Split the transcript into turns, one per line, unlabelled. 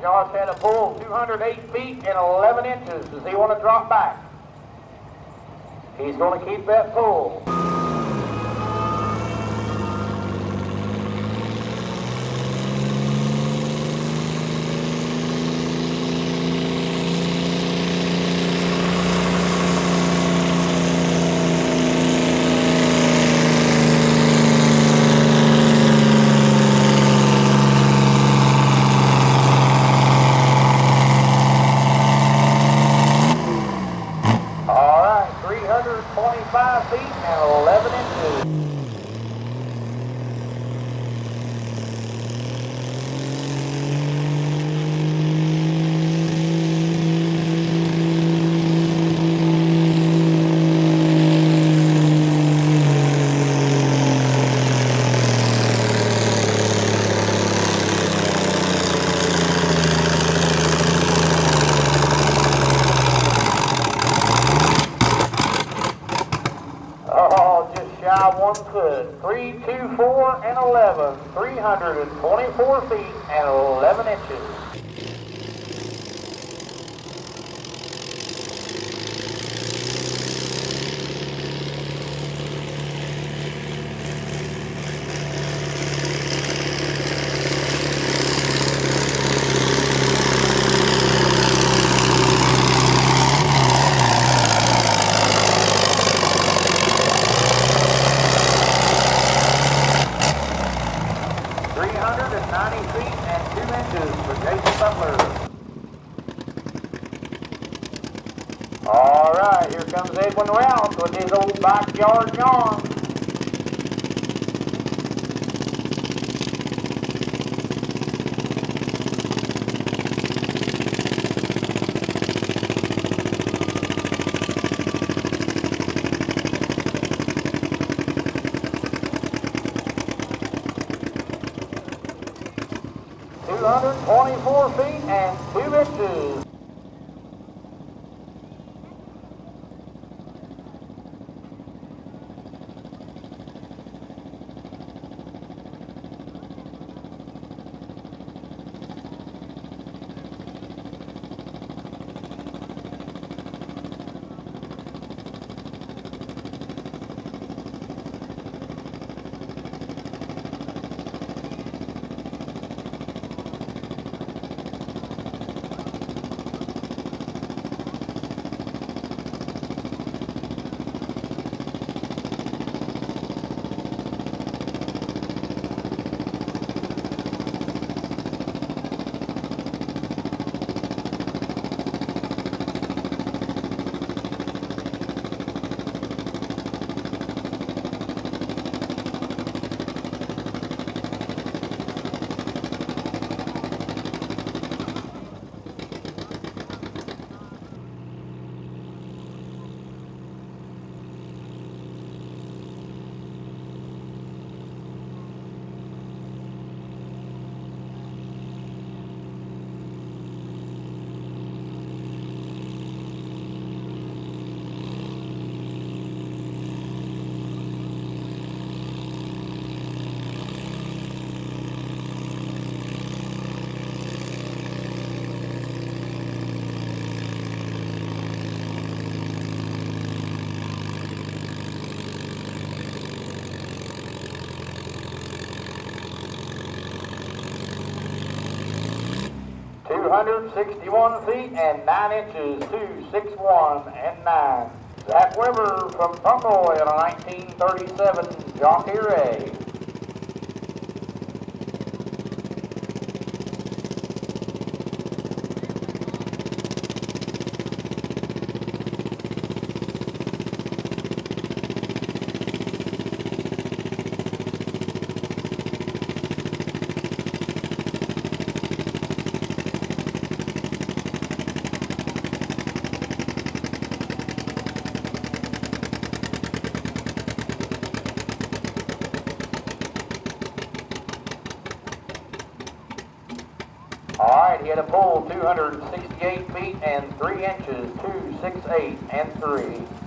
Josh had a pull 208 feet and 11 inches. Does he want to drop back? He's going to keep that pull. 21 foot, 324 and 11, 324 feet and 11 inches. All right, here comes Edwin Rouse with his old backyard yarn. Two hundred twenty-four feet and two inches. Two hundred sixty-one feet and nine inches. Two, six, one, and nine. Zach Weber from Pomeroy on a nineteen thirty-seven John Deere right, he had a pull 268 feet and 3 inches, 2, 6, 8, and 3.